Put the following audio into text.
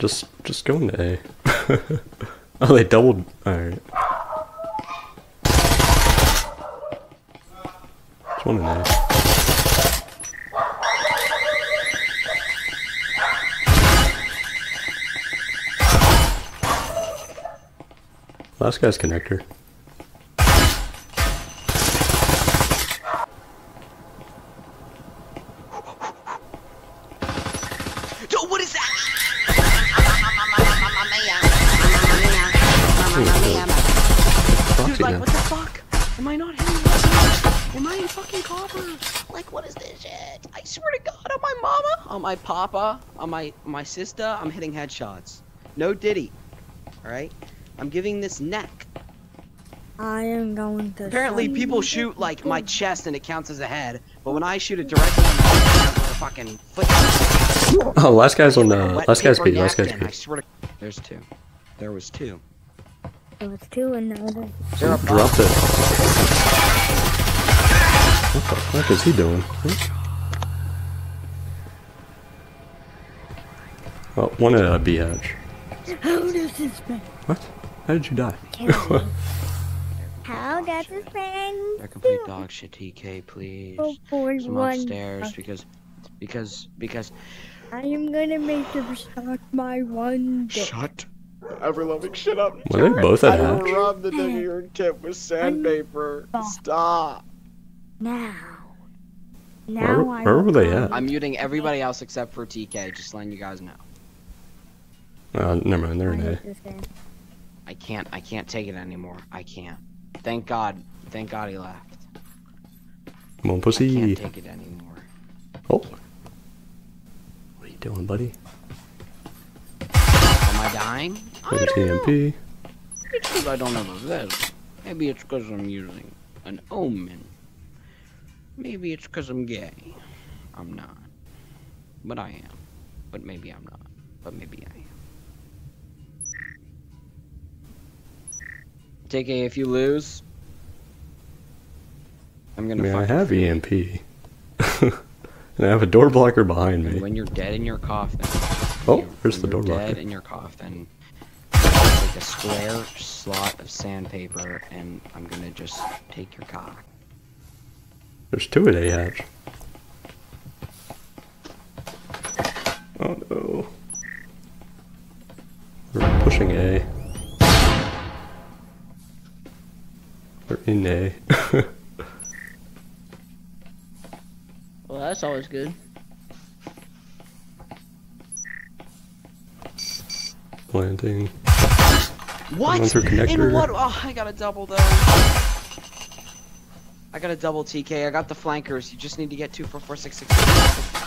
Just, just go into A. oh, they doubled. Alright. There's one in A. Last guy's connector. Yo, what is that? Dude, like, what the fuck? Am I not hitting this? Am I in fucking copper? Like, what is this shit? I swear to God, on my mama, on my papa, on my my sister, I'm hitting headshots. No diddy. All right, I'm giving this neck. I am going to. Apparently, people shoot like my chest and it counts as a head, but when I shoot it directly on the fucking foot. Oh, last guy's on the wet last guy's paper P. Last guy's napkin, P. I swear to. There's two. There was two. It was two and now there's They're up Dropped it. What the fuck is he doing? Oh, one at a B edge. How does this man? What? How did you die? How does this man? They're complete dog shit, TK, please. Oh, boy, Some one. upstairs because, because, because. I am gonna make him start my one day. Shut. Ever loving shit up. Were they both at I hatch? will rob the nigga your kid with sandpaper. Stop. Now. Now where, where were they at? I'm muting everybody else except for TK, just letting you guys know. Uh, never mind, they're I in A. hate this game. I can't, I can't take it anymore. I can't. Thank God, thank God he left. Come on, I pussy. can't take it anymore. Oh. What are you doing, buddy? Am I dying? I don't know. It's because I don't have a vest. Maybe it's because I'm using an omen. Maybe it's because I'm gay. I'm not. But I am. But maybe I'm not. But maybe I am. TK, if you lose, I'm gonna I, mean, I have. EMP. and I have a door blocker behind And me. when you're dead in your coffin, Oh, there's the door blocker. dead in your coffin, take a square slot of sandpaper, and I'm gonna just take your cock. There's two of A hatch. Oh no. We're pushing A. We're in A. Well, that's always good. Planting. What? In what? Oh, I got a double though. I got a double TK. I got the flankers. You just need to get two four four six six. six, six,